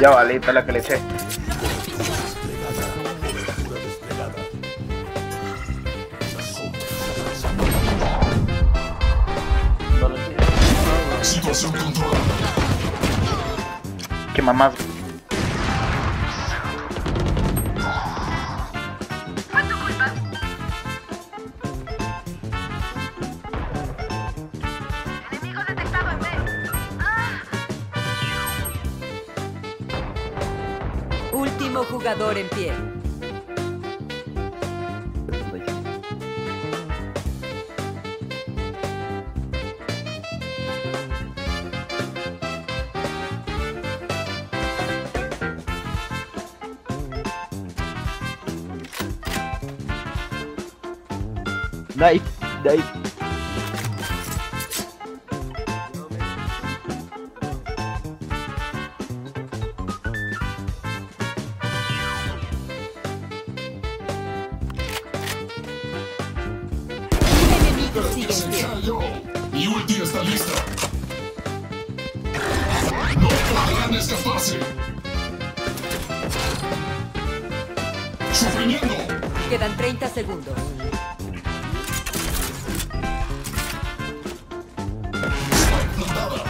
Ya valita la que le eché. Situación controlada. Qué mamás. Jugador en pie. Knife, knife. Un enemigo sigue en pie. Ya yo. Mi ulti está lista. No podrán escaparse. Sufrimiento. Quedan 30 segundos. Plantada.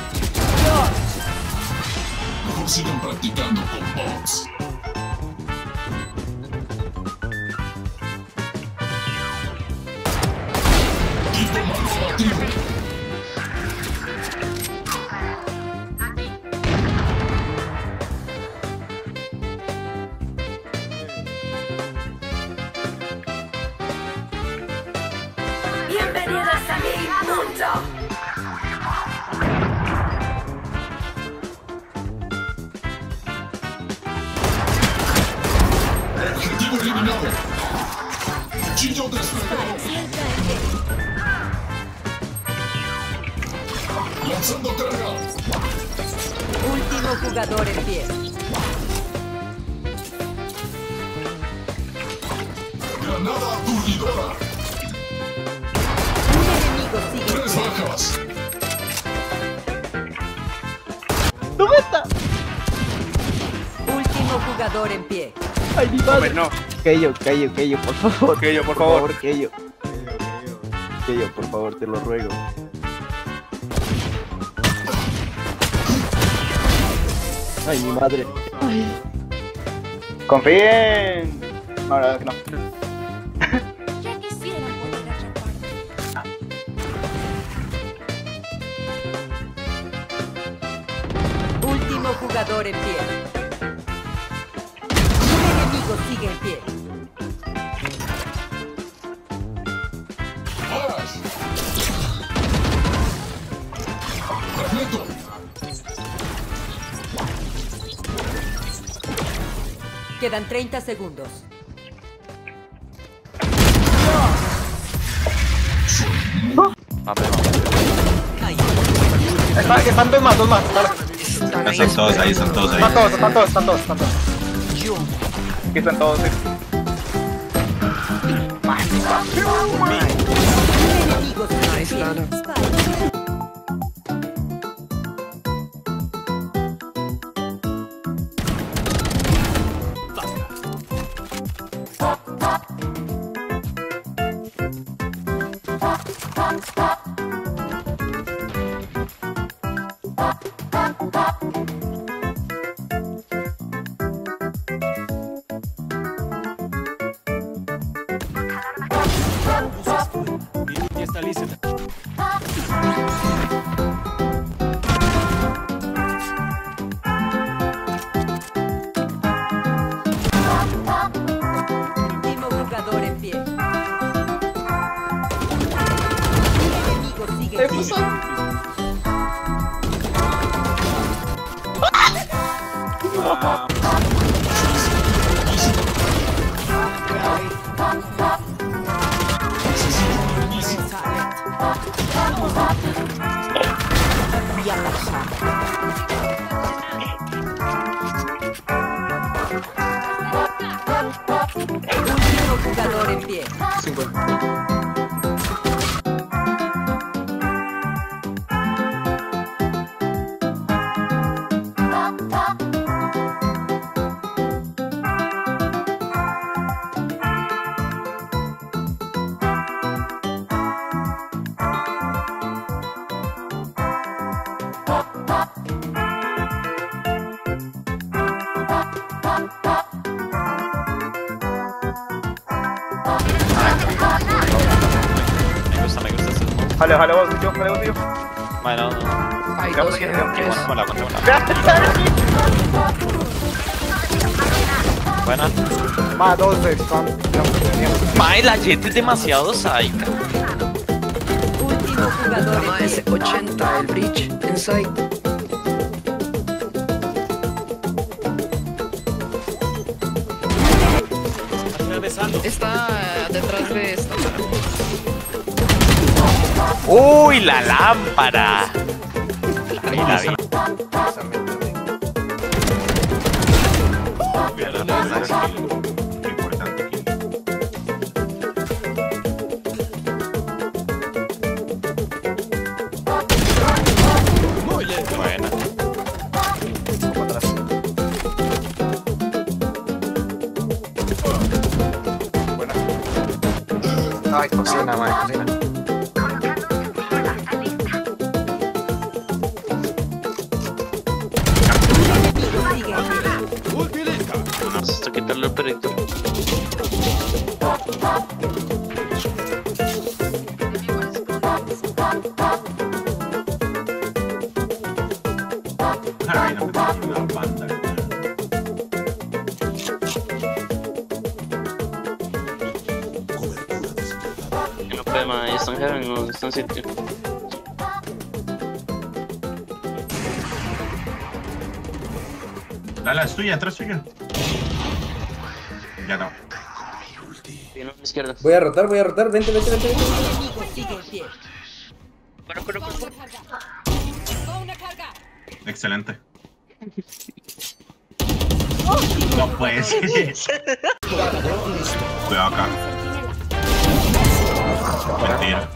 Mejor sigan practicando con bots. Bienvenidos a mi mundo. Objetivo eliminado. Cuchillo desplegado. Lanzando carga. Último jugador en pie. Granada aturdidora. Jugador en pie. Ay, mi madre. no. Keyo, Keyo, Keyo, por favor. Keyo, por favor. Keyo. Keyo, por favor, te lo ruego. Ay, mi madre. Confíen. No, la verdad que no. Ya poder. Último jugador en pie. Sigue en pie. Quedan 30 segundos. Están, están dos más, dos más. Están todos ahí, están todos ahí. Están todos, están todos, están todos, están todos. Están todos. Enemigo sigue en pie. Último Jale, jale vos, yo, jale vos, yo. Bueno, no, no. Hay Ya, dos porque y tengo que- contémosla. Vea, Buena. Más dos de spam. Mae, la Jet es demasiado sádica. Último jugador en pie. 80, el breach, inside. Está detrás de. Uy, la lámpara. Ahí la vi. Buena. Ay, cocina, madre, cocina. Lala, es tuya, atrás tuya. Ya no. Voy a rotar, voy a rotar. Vente, vente, vente. vente. Bueno, pero, pero. Excelente. No puede ser. Cuidado acá. Mentira.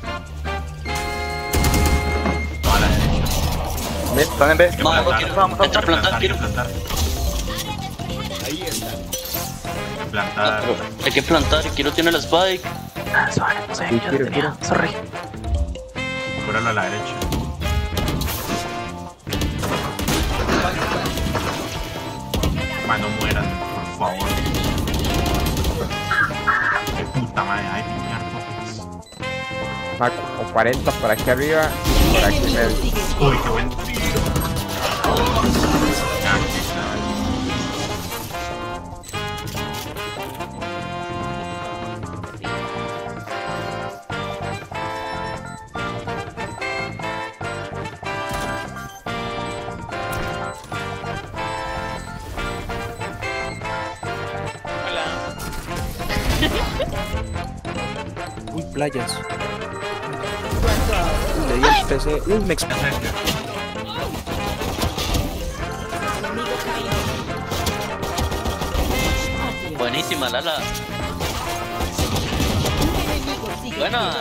Ve, Están en B. Vamos, vamos, vamos. entra a plantar, quiero. Plantar. Plantar. Hay que plantar, quiero tiene la spike. Quiero, quiero. Cúralo a la derecha. Mano, mueran, por favor. Qué puta madre, ay, mierda. Con 40 por aquí arriba y por aquí medio. Uy, qué buen playas. Le di el PC. Uy, me explotó. Buenísima, Lala. Buena.